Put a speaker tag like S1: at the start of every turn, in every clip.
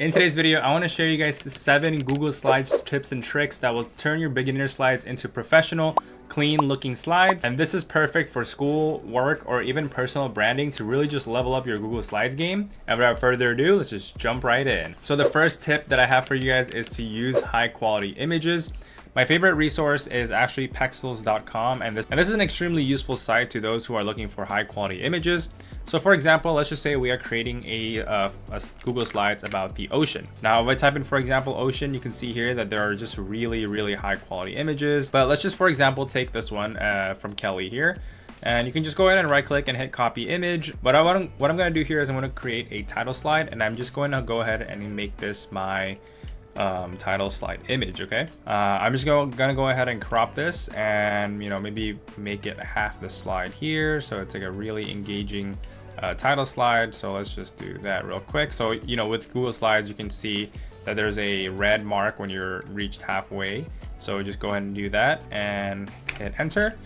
S1: In today's video, I want to share you guys seven Google Slides tips and tricks that will turn your beginner slides into professional, clean looking slides. And this is perfect for school, work, or even personal branding to really just level up your Google Slides game. And without further ado, let's just jump right in. So the first tip that I have for you guys is to use high quality images. My favorite resource is actually pexels.com and this, and this is an extremely useful site to those who are looking for high quality images. So for example, let's just say we are creating a, uh, a, Google Slides about the ocean. Now if I type in for example ocean, you can see here that there are just really, really high quality images. But let's just for example take this one uh, from Kelly here. And you can just go ahead and right click and hit copy image. But I want what I'm gonna do here is I'm gonna create a title slide and I'm just going to go ahead and make this my um, title slide image, okay? Uh, I'm just go, gonna go ahead and crop this and, you know, maybe make it half the slide here. So it's like a really engaging uh, title slide. So let's just do that real quick. So, you know, with Google Slides, you can see that there's a red mark when you're reached halfway. So just go ahead and do that and hit enter.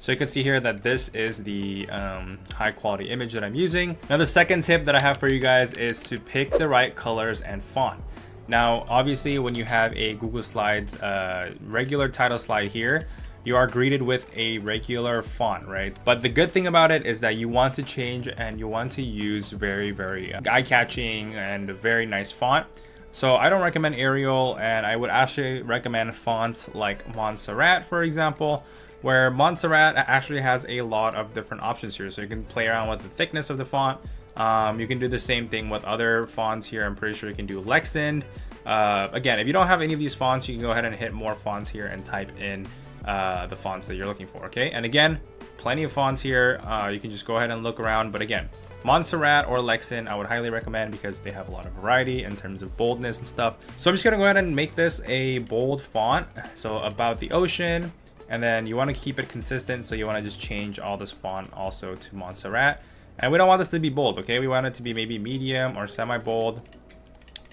S1: So you can see here that this is the um, high quality image that I'm using. Now the second tip that I have for you guys is to pick the right colors and font. Now, obviously, when you have a Google Slides uh, regular title slide here, you are greeted with a regular font, right? But the good thing about it is that you want to change and you want to use very, very uh, eye-catching and a very nice font. So I don't recommend Arial and I would actually recommend fonts like Montserrat, for example, where Montserrat actually has a lot of different options here. So you can play around with the thickness of the font, um, you can do the same thing with other fonts here. I'm pretty sure you can do Lexend. Uh, again, if you don't have any of these fonts, you can go ahead and hit more fonts here and type in uh, the fonts that you're looking for, okay? And again, plenty of fonts here. Uh, you can just go ahead and look around. But again, Montserrat or Lexend, I would highly recommend because they have a lot of variety in terms of boldness and stuff. So I'm just gonna go ahead and make this a bold font. So about the ocean, and then you wanna keep it consistent. So you wanna just change all this font also to Montserrat. And we don't want this to be bold, okay? We want it to be maybe medium or semi-bold,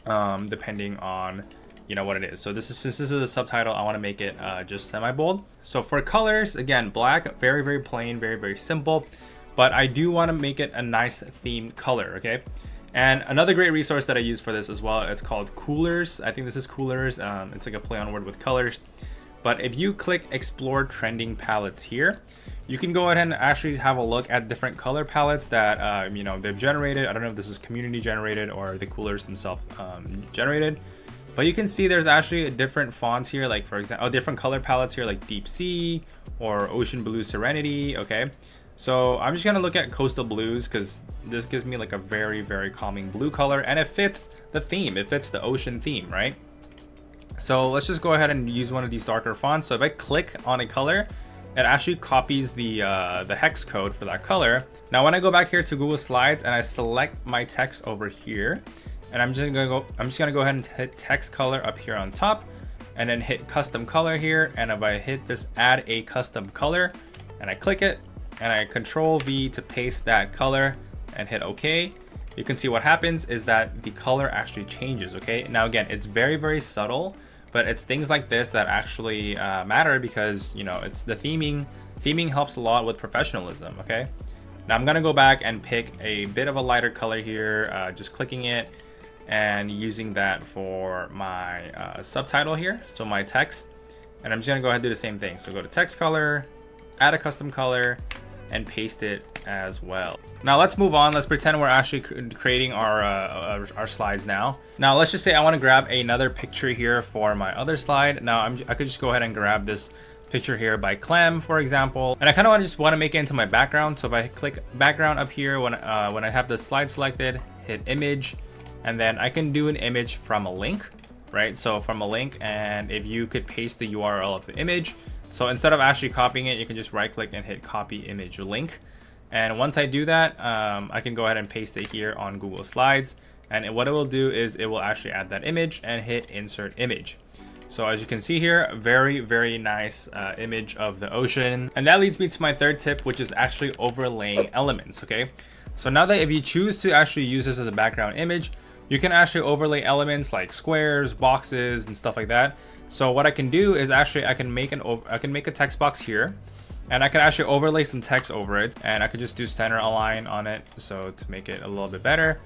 S1: um, depending on, you know, what it is. So this is, since this is a subtitle, I want to make it uh, just semi-bold. So for colors, again, black, very, very plain, very, very simple. But I do want to make it a nice themed color, okay? And another great resource that I use for this as well, it's called Coolors. I think this is Coolors. Um, it's like a play on word with colors. But if you click explore trending palettes here, you can go ahead and actually have a look at different color palettes that uh, you know they've generated. I don't know if this is community generated or the Coolors themselves um, generated. But you can see there's actually different fonts here, like for example, oh, different color palettes here, like Deep Sea or Ocean Blue Serenity, okay? So I'm just gonna look at Coastal Blues because this gives me like a very, very calming blue color and it fits the theme, it fits the ocean theme, right? So let's just go ahead and use one of these darker fonts. So if I click on a color, it actually copies the uh, the hex code for that color. Now when I go back here to Google Slides and I select my text over here, and I'm just gonna go, I'm just gonna go ahead and hit text color up here on top, and then hit custom color here. And if I hit this add a custom color, and I click it, and I control V to paste that color and hit OK, you can see what happens is that the color actually changes, okay? Now again, it's very, very subtle, but it's things like this that actually uh, matter because, you know, it's the theming. Theming helps a lot with professionalism, okay? Now I'm gonna go back and pick a bit of a lighter color here, uh, just clicking it and using that for my uh, subtitle here, so my text. And I'm just gonna go ahead and do the same thing. So go to text color, add a custom color, and paste it as well. Now let's move on. Let's pretend we're actually creating our, uh, our slides now. Now let's just say I want to grab another picture here for my other slide. Now I'm, I could just go ahead and grab this picture here by Clem, for example. And I kind of just want to make it into my background. So if I click background up here, when, uh, when I have the slide selected, hit image, and then I can do an image from a link, right? So from a link, and if you could paste the URL of the image, so instead of actually copying it, you can just right click and hit copy image link. And once I do that, um, I can go ahead and paste it here on Google Slides. And what it will do is it will actually add that image and hit insert image. So as you can see here, very, very nice uh, image of the ocean. And that leads me to my third tip, which is actually overlaying elements, okay? So now that if you choose to actually use this as a background image, you can actually overlay elements like squares, boxes, and stuff like that. So what I can do is actually I can make an I can make a text box here and I can actually overlay some text over it and I could just do center align on it so to make it a little bit better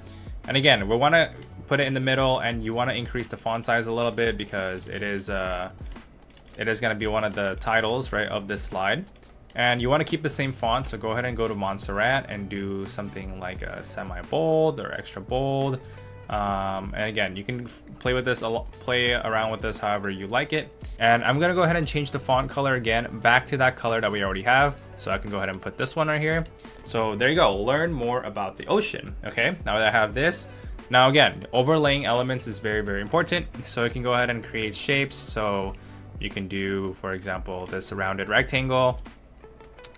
S1: And again, we want to put it in the middle and you want to increase the font size a little bit because it is uh, it is going to be one of the titles, right, of this slide. And you want to keep the same font, so go ahead and go to Montserrat and do something like a semi-bold or extra bold. Um, and again, you can play with this, play around with this however you like it. And I'm gonna go ahead and change the font color again back to that color that we already have. So I can go ahead and put this one right here. So there you go, learn more about the ocean. Okay, now that I have this, now again, overlaying elements is very, very important. So you can go ahead and create shapes. So you can do, for example, this rounded rectangle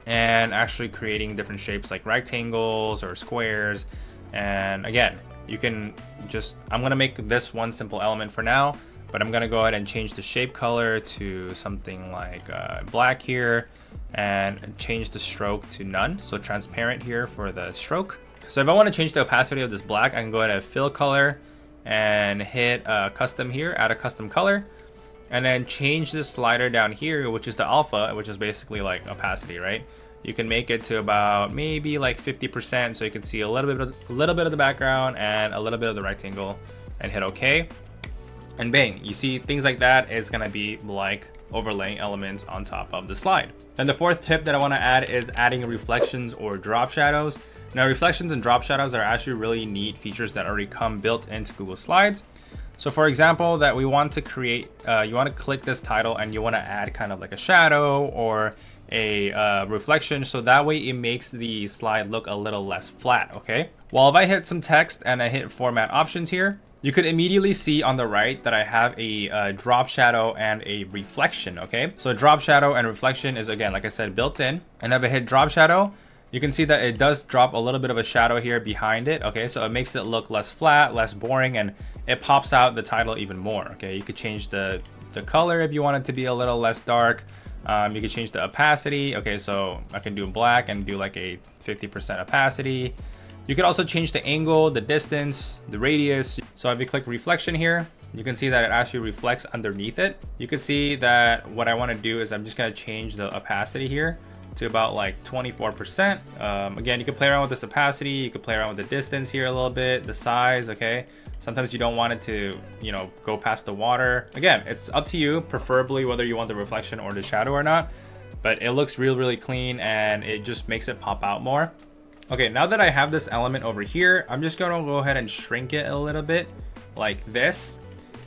S1: and actually creating different shapes like rectangles or squares. And again, you can just, I'm gonna make this one simple element for now, but I'm gonna go ahead and change the shape color to something like uh, black here and change the stroke to none. So transparent here for the stroke. So if I wanna change the opacity of this black, I can go ahead and fill color and hit uh, custom here, add a custom color and then change this slider down here, which is the alpha, which is basically like opacity, right? You can make it to about maybe like 50% so you can see a little bit, of, a little bit of the background and a little bit of the rectangle and hit okay. And bang, you see things like that is gonna be like overlaying elements on top of the slide. And the fourth tip that I wanna add is adding reflections or drop shadows. Now reflections and drop shadows are actually really neat features that already come built into Google Slides. So for example, that we want to create, uh, you want to click this title and you want to add kind of like a shadow or a uh, reflection so that way it makes the slide look a little less flat, okay? Well, if I hit some text and I hit format options here, you could immediately see on the right that I have a uh, drop shadow and a reflection, okay? So drop shadow and reflection is again, like I said, built in. And if I hit drop shadow, you can see that it does drop a little bit of a shadow here behind it, okay? So it makes it look less flat, less boring, and it pops out the title even more, okay? You could change the, the color if you want it to be a little less dark. Um, you can change the opacity. Okay, so I can do black and do like a 50% opacity. You could also change the angle, the distance, the radius. So if you click reflection here, you can see that it actually reflects underneath it. You can see that what I want to do is I'm just going to change the opacity here to about like 24%. Um, again, you can play around with this opacity. You can play around with the distance here a little bit, the size, okay? Sometimes you don't want it to, you know, go past the water. Again, it's up to you, preferably whether you want the reflection or the shadow or not. But it looks really, really clean and it just makes it pop out more. Okay, now that I have this element over here, I'm just gonna go ahead and shrink it a little bit like this.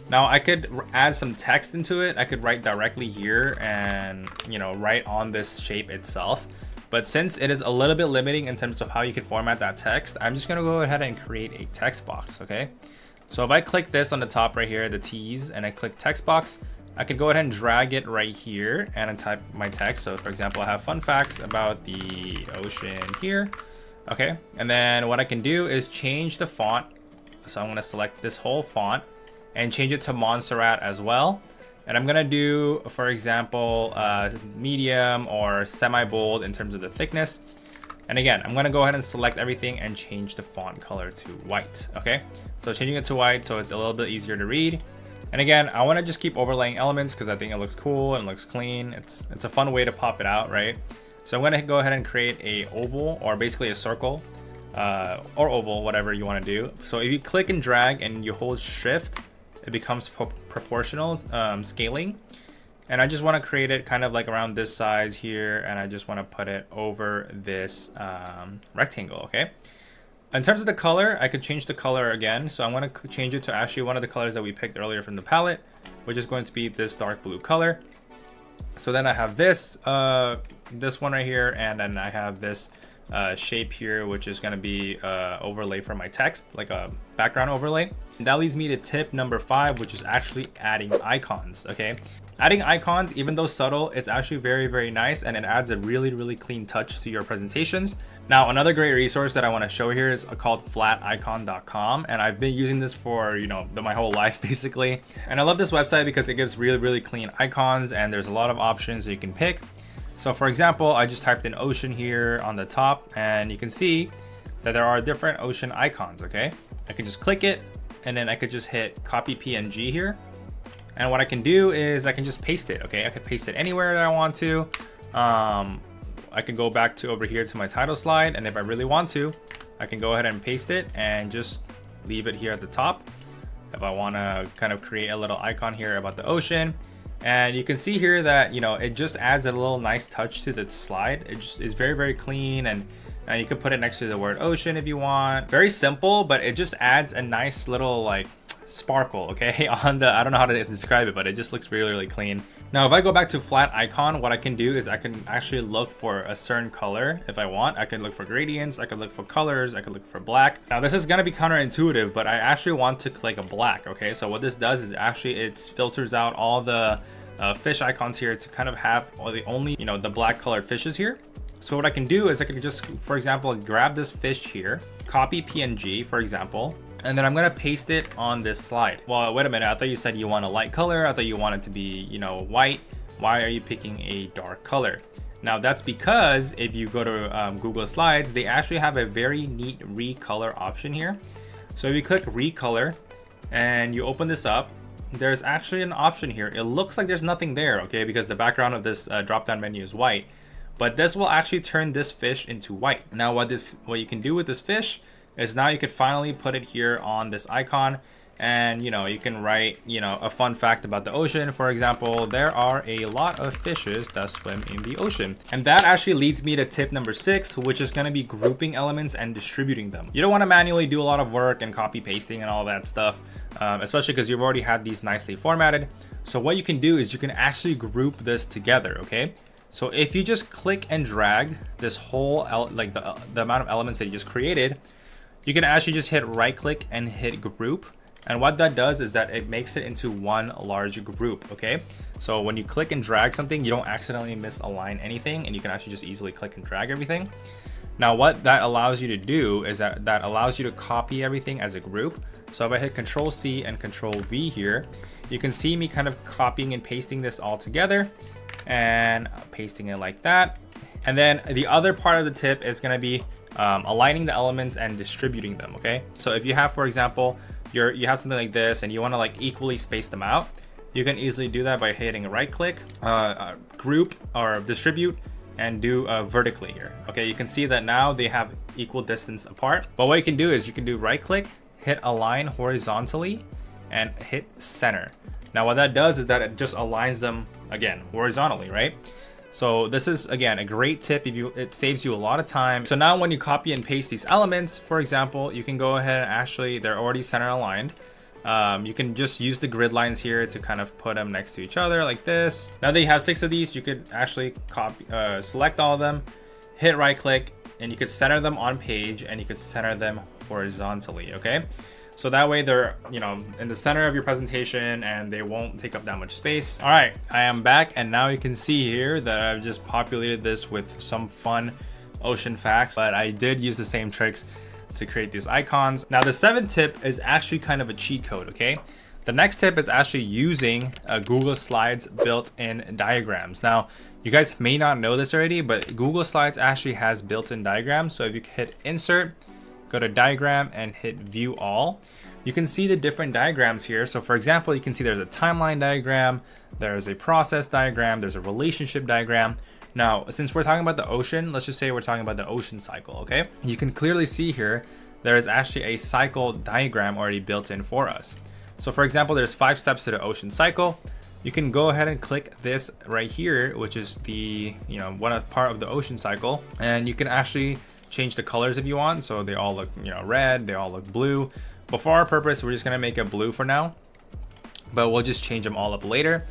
S1: Now I could add some text into it. I could write directly here and, you know, write on this shape itself. But since it is a little bit limiting in terms of how you can format that text, I'm just gonna go ahead and create a text box, okay? So if I click this on the top right here, the T's, and I click text box, I can go ahead and drag it right here and I type my text. So for example, I have fun facts about the ocean here. Okay, and then what I can do is change the font. So I'm gonna select this whole font and change it to Montserrat as well. And I'm gonna do, for example, uh, medium or semi-bold in terms of the thickness. And again, I'm gonna go ahead and select everything and change the font color to white, okay? So changing it to white so it's a little bit easier to read. And again, I wanna just keep overlaying elements because I think it looks cool and looks clean. It's, it's a fun way to pop it out, right? So I'm gonna go ahead and create a oval or basically a circle uh, or oval, whatever you wanna do. So if you click and drag and you hold shift, it becomes pro proportional um, scaling. And I just want to create it kind of like around this size here. And I just want to put it over this um, rectangle, okay? In terms of the color, I could change the color again. So I'm going to change it to actually one of the colors that we picked earlier from the palette, which is going to be this dark blue color. So then I have this, uh, this one right here, and then I have this uh, shape here, which is going to be uh, overlay for my text, like a background overlay. And that leads me to tip number five, which is actually adding icons, okay? Adding icons, even though subtle, it's actually very, very nice and it adds a really, really clean touch to your presentations. Now, another great resource that I wanna show here is called flaticon.com. And I've been using this for, you know, my whole life basically. And I love this website because it gives really, really clean icons and there's a lot of options that you can pick. So for example, I just typed in ocean here on the top and you can see that there are different ocean icons, okay? I can just click it and then I could just hit copy PNG here and what I can do is I can just paste it, okay? I can paste it anywhere that I want to. Um, I can go back to over here to my title slide, and if I really want to, I can go ahead and paste it and just leave it here at the top. If I want to kind of create a little icon here about the ocean, and you can see here that, you know, it just adds a little nice touch to the slide. It just is very, very clean and uh, you can put it next to the word ocean if you want. Very simple, but it just adds a nice little like sparkle, okay, on the, I don't know how to describe it, but it just looks really, really clean. Now, if I go back to Flaticon, what I can do is I can actually look for a certain color if I want. I can look for gradients, I can look for colors, I can look for black. Now, this is gonna be counterintuitive, but I actually want to click a black, okay? So what this does is actually it filters out all the uh, fish icons here to kind of have all the only, you know, the black colored fishes here. So what I can do is I can just, for example, grab this fish here, copy PNG, for example, and then I'm gonna paste it on this slide. Well, wait a minute, I thought you said you want a light color. I thought you want it to be, you know, white. Why are you picking a dark color? Now that's because if you go to um, Google Slides, they actually have a very neat recolor option here. So if you click recolor and you open this up, there's actually an option here. It looks like there's nothing there, okay, because the background of this uh, drop-down menu is white. But this will actually turn this fish into white. Now what this what you can do with this fish is now you could finally put it here on this icon. And you know you can write you know a fun fact about the ocean. For example there are a lot of fishes that swim in the ocean. And that actually leads me to tip number six which is going to be grouping elements and distributing them. You don't want to manually do a lot of work and copy pasting and all that stuff um, especially because you've already had these nicely formatted. So what you can do is you can actually group this together okay? So if you just click and drag this whole like the, the amount of elements that you just created you can actually just hit right click and hit group. And what that does is that it makes it into one large group, okay? So when you click and drag something, you don't accidentally misalign anything and you can actually just easily click and drag everything. Now what that allows you to do is that that allows you to copy everything as a group. So if I hit Control C and Control V here, you can see me kind of copying and pasting this all together and pasting it like that. And then the other part of the tip is gonna be um, aligning the elements and distributing them, okay? So if you have, for example, you're, you have something like this and you wanna like equally space them out, you can easily do that by hitting right click, uh, uh, group or distribute and do uh, vertically here. Okay, you can see that now they have equal distance apart. But what you can do is you can do right click, hit align horizontally and hit center. Now what that does is that it just aligns them again horizontally, right? So this is, again, a great tip. If you, It saves you a lot of time. So now when you copy and paste these elements, for example, you can go ahead and actually, they're already center aligned. Um, you can just use the grid lines here to kind of put them next to each other like this. Now that you have six of these, you could actually copy, uh, select all of them, hit right click, and you could center them on page and you could center them horizontally, okay? So that way they're, you know, in the center of your presentation and they won't take up that much space. All right, I am back and now you can see here that I've just populated this with some fun ocean facts, but I did use the same tricks to create these icons. Now the seventh tip is actually kind of a cheat code, okay? The next tip is actually using uh, Google Slides built-in diagrams. Now, you guys may not know this already, but Google Slides actually has built-in diagrams. So if you hit insert, go to diagram and hit view all. You can see the different diagrams here. So for example, you can see there's a timeline diagram, there's a process diagram, there's a relationship diagram. Now, since we're talking about the ocean, let's just say we're talking about the ocean cycle, okay? You can clearly see here, there is actually a cycle diagram already built in for us. So for example, there's five steps to the ocean cycle. You can go ahead and click this right here, which is the, you know, one part of the ocean cycle. And you can actually change the colors if you want. So they all look, you know, red, they all look blue. But for our purpose, we're just gonna make it blue for now, but we'll just change them all up later.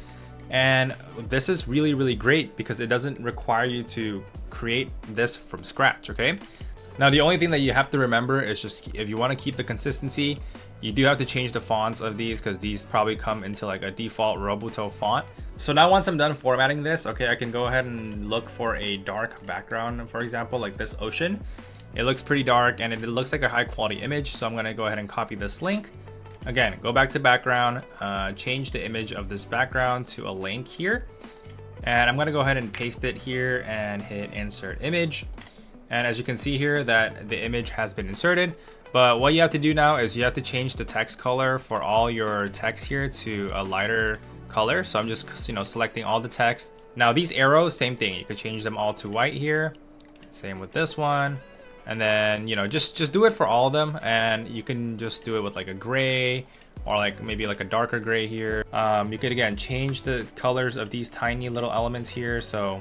S1: And this is really, really great because it doesn't require you to create this from scratch, okay? Now, the only thing that you have to remember is just if you wanna keep the consistency, you do have to change the fonts of these because these probably come into like a default Roboto font. So now once I'm done formatting this, okay, I can go ahead and look for a dark background, for example, like this ocean. It looks pretty dark and it looks like a high quality image. So I'm gonna go ahead and copy this link. Again, go back to background, uh, change the image of this background to a link here. And I'm gonna go ahead and paste it here and hit insert image. And as you can see here that the image has been inserted. But what you have to do now is you have to change the text color for all your text here to a lighter color. So I'm just, you know, selecting all the text. Now these arrows, same thing. You could change them all to white here. Same with this one. And then, you know, just, just do it for all of them. And you can just do it with like a gray or like maybe like a darker gray here. Um, you could again change the colors of these tiny little elements here. So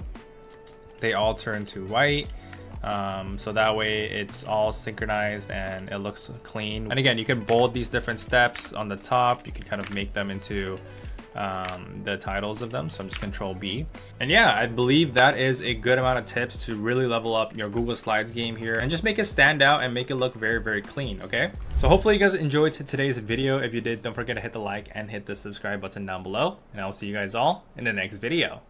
S1: they all turn to white. Um, so that way it's all synchronized and it looks clean. And again, you can bold these different steps on the top. You can kind of make them into um, the titles of them. So I'm just control B. And yeah, I believe that is a good amount of tips to really level up your Google Slides game here and just make it stand out and make it look very, very clean, okay? So hopefully you guys enjoyed today's video. If you did, don't forget to hit the like and hit the subscribe button down below. And I'll see you guys all in the next video.